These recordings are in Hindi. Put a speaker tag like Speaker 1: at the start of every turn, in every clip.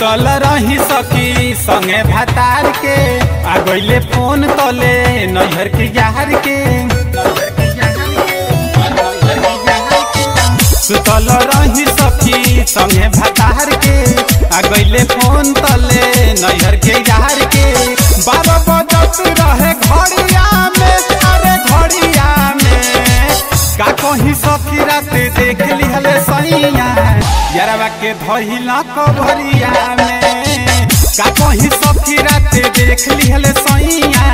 Speaker 1: सुतल रही सखी संगे भतार के। आ गईले फ़ोन तले नैहर के जहर के। सुतल रही सखी संगे भतार के। आ गईले फ़ोन तले नैहर के कहीं सखी रात देख ली लिहले सैया यारवा के धहिला कबरिया में। का कहीं सखी रात देख लिहले सैया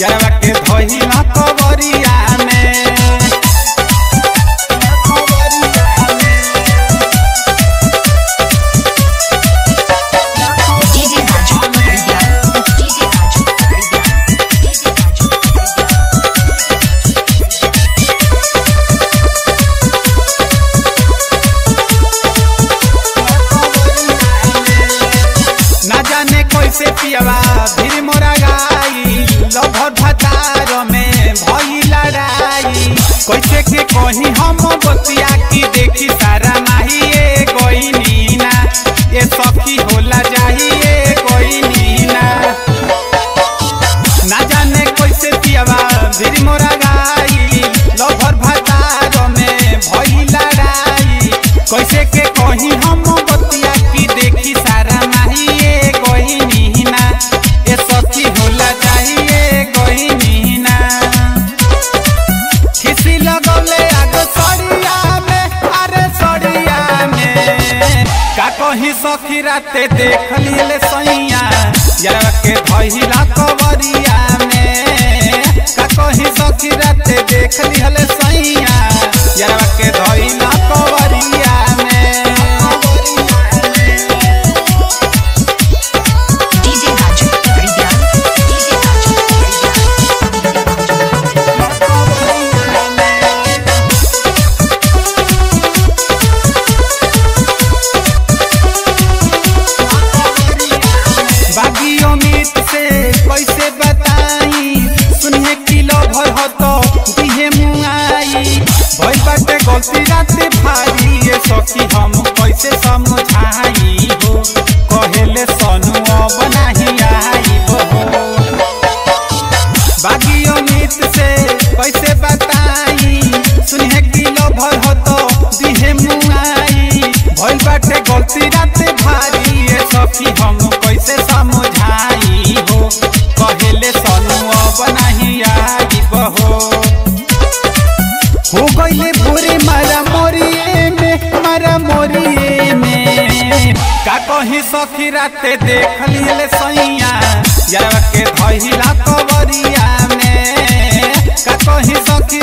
Speaker 1: यारवा के धहिला कबरिया कैसे के कहीं हम बतिया की देखी सारा माही कोई नीना। ये सखी होला जाहिए कोई नीना। ना जाने कैसे पियावा धीर मोरा गाई। लभर भतार में भई लड़ाई कैसे के कहीं हम कहीं सखी देख लिए सैया। यार के धहिला कवरिया में। का कहीं सखी राते देख लिए गईले भोरे मारा मोरिए में, मारा मोरिए में। का सखी राते देख लिए सैया के धइला में। का कही सखी